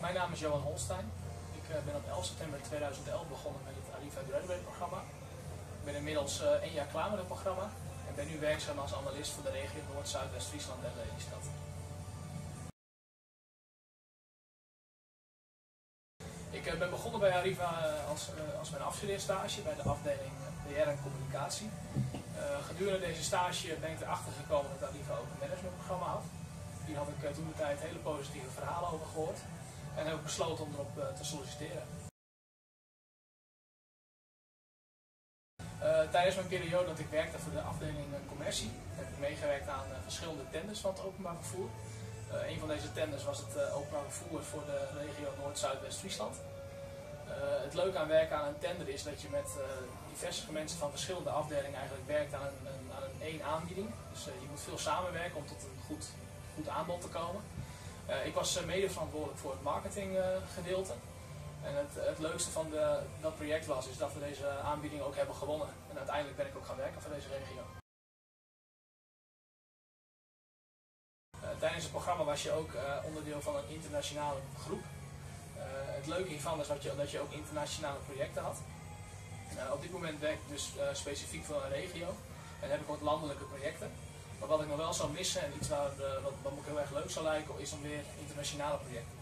mijn naam is Johan Holstein. Ik eh, ben op 11 september 2011 begonnen met het Arriva Graduate programma. Ik ben inmiddels uh, één jaar klaar met het programma en ben nu werkzaam als analist voor de regio Noord, Zuidwest, Friesland en Lelystad. Ik uh, ben begonnen bij Arriva als, als mijn afstudeerstage bij de afdeling PR en communicatie. gedurende deze stage ben ik erachter gekomen dat Arriva ook een managementprogramma had. Hier had ik toen de tijd hele positieve verhalen over gehoord en heb ik besloten om erop te solliciteren. Uh, tijdens mijn periode dat ik werkte voor de afdeling commercie heb ik meegewerkt aan verschillende tenders van het openbaar vervoer. Uh, een van deze tenders was het openbaar vervoer voor de regio Noord-Zuidwest-Friesland. het leuke aan werken aan een tender is dat je met diverse mensen van verschillende afdelingen eigenlijk werkt aan een, aan één aanbieding. Dus je moet veel samenwerken om tot een goed, goed aanbod te komen. Uh, ik was mede verantwoordelijk voor het marketinggedeelte. en het, het leukste van de, dat project was is dat we deze aanbieding ook hebben gewonnen. En uiteindelijk ben ik ook gaan werken voor deze regio. Tijdens het programma was je ook onderdeel van een internationale groep. het leuke hiervan is dat je, dat je ook internationale projecten had. op dit moment werk ik dus specifiek voor een regio en heb ik ook landelijke projecten. Maar wat ik nog wel zou missen en iets waar, wat, wat me heel erg leuk zou lijken, is om weer internationale projecten